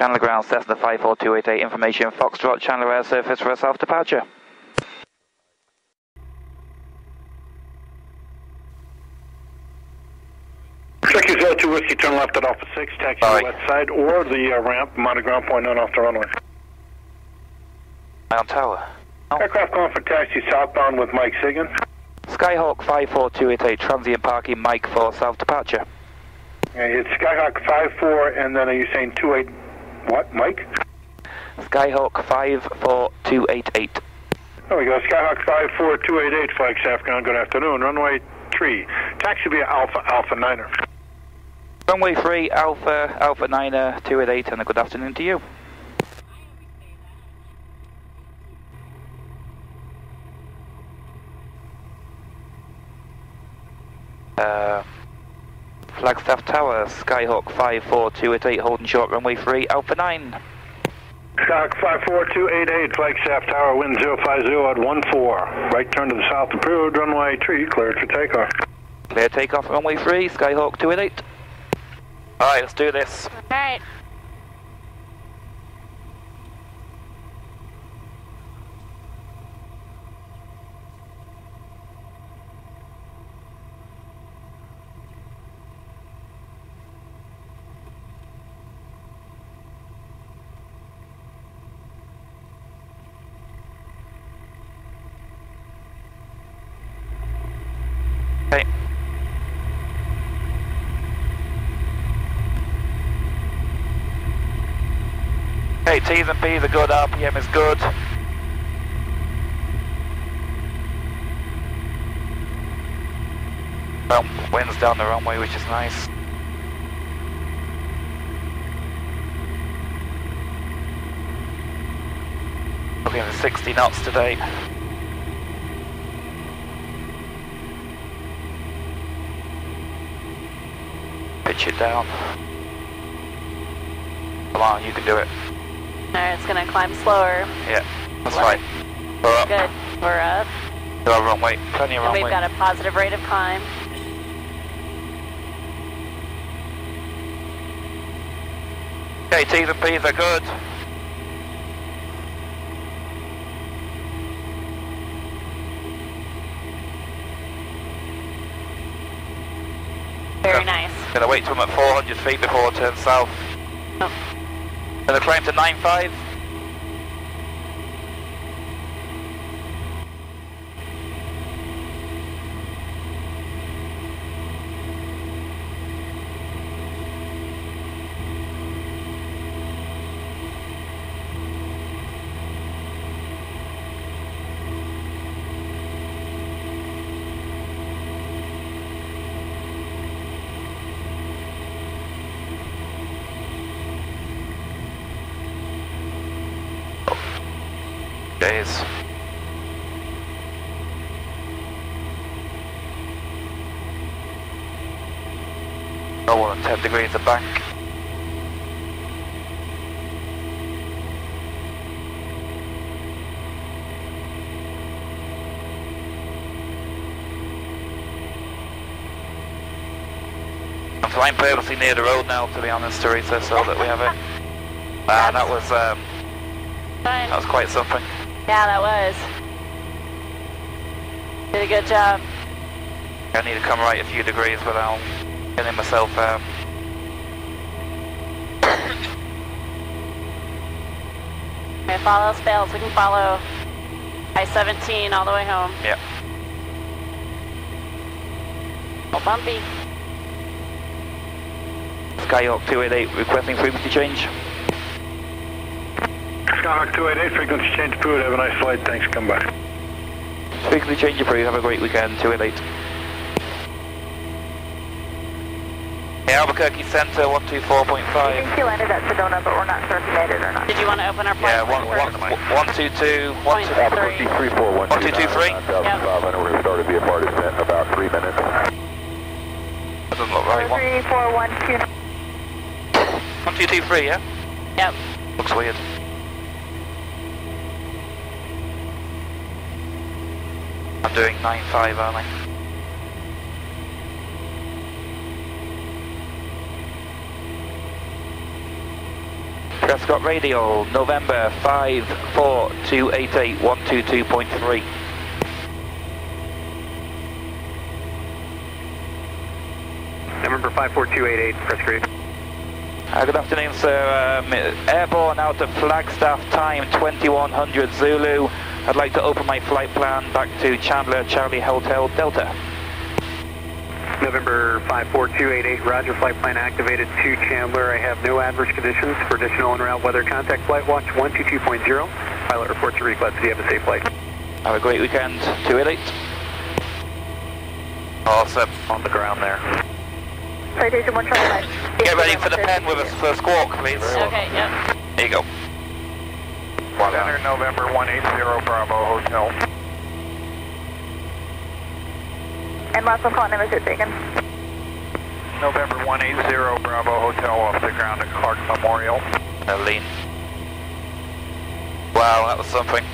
Chandler ground, Cessna 54288, information, Foxtrot, Chandler air surface for a self departure. Turkey 02 Whiskey, turn left at Alpha 6, taxi to the west side, or the uh, ramp, Monte ground point none off the runway. On tower. Aircraft going for taxi southbound with Mike Sigan. Skyhawk 54288, transient parking, Mike for self departure. Okay, it's Skyhawk 54, and then are you saying 28, what, Mike? Skyhawk 54288. There we go, Skyhawk 54288, Flagstaff ground, good afternoon, runway 3. Taxi via Alpha, Alpha 9er. Runway 3, Alpha, Alpha 9er 288, and a good afternoon to you. Uh, Flagstaff Tower, Skyhawk 54288, holding short, runway 3, Alpha 9. Skyhawk 54288, Flagstaff Tower, wind 050 at 14. Right turn to the south approved, runway 3, cleared for takeoff. Clear takeoff, runway 3, Skyhawk 288. Alright, let's do this. Alright. Okay. Okay, T's and P's are good, RPM is good. Well, wind's down the runway, which is nice. Looking at 60 knots today. Pitch it down. Come on, you can do it. Alright, it's gonna climb slower. Yeah, that's right. We're up. Good. We're up. Still have runway. Plenty of And runway. we've got a positive rate of climb. Okay, T's and P's are good. Very Yeah. nice. Gonna wait till I'm at 400 feet before I turn south. Oh. Gonna climb to 95. Days. More than 10 degrees of bank. I'm flying purposely near the road now, to be honest, Teresa, so that we have it. Ah, that was um, that was quite something. Yeah, that was. Did a good job. I need to come right a few degrees without getting myself um, If all else fails, we can follow I-17 all the way home. Yep. Oh, bumpy. Skyhawk 288 requesting frequency change. Skyhawk 288, frequency change approved, have a nice flight, thanks, come back. Frequency change approved. Have a great weekend. 288. Hey, Albuquerque Center 124.5. you landed at Sedona, but we're not sure if you made it or not. Did you want to open our flight Yeah, plan one, one, first? one, two, two, one, Point two, three. 341 One, two, two, three. Yep. we're going to be a partisan in about three minutes. That doesn't look right. One, Three, four, one, two. one, two, two, three. Yeah. Yep. Looks weird. I'm doing nine five, aren't I? Prescott Radio, November 54288 122.3. November 54288, press grade. Uh, good afternoon, sir. Um, airborne out of Flagstaff, time 2100 Zulu. I'd like to open my flight plan back to Chandler Charlie Hotel Delta. November 54288, Roger, flight plan activated to Chandler. I have no adverse conditions for additional en route weather contact flight watch 122.0. Pilot reports a request. Do you have a safe flight? Have a great weekend, 288. Awesome. On the ground there. Citation 129. Get ready for the pen with us for squawk, please. Okay, yep. There you go. Center November 180 Bravo Hotel. And last one call number is taken. November 180 Bravo Hotel off the ground at Clark Memorial. Lean. Wow, that was something.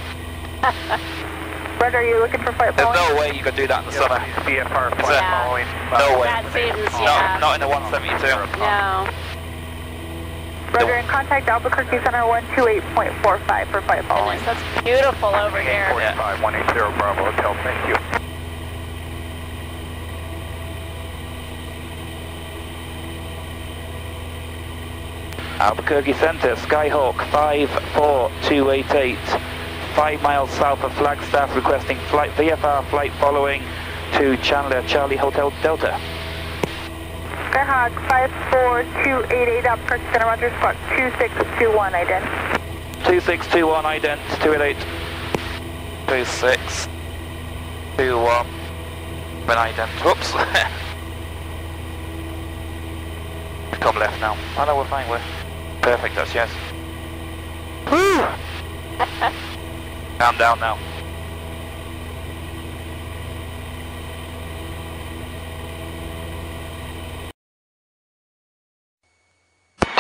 Roger, are you looking for flight There's following? no way you could do that in the summer. VFR flight Yeah. following. No way. That seems, No, yeah. not in the 172. No. Roger, and contact Albuquerque Center 128.45 for flight following. That's beautiful over here. 45 180 Bravo Hotel, thank you. Albuquerque Center, Skyhawk 54288, 5 miles south of Flagstaff, requesting flight VFR flight following to Chandler Charlie Hotel Delta. Skyhawk 54288 Albuquerque Center, Roger, squawk 2621, ident. 2621 ident 288. 2621. When ident. Whoops. Come left now. I know we're fine, we're perfect, that's yes. Woo! Calm down now.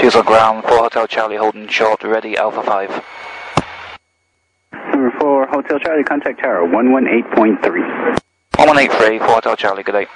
Two's on ground, 4 Hotel Charlie holding short, ready, Alpha 5. Hmm, Number 4, Hotel Charlie, contact tower 118.3. 1183, 4 Hotel Charlie, good day.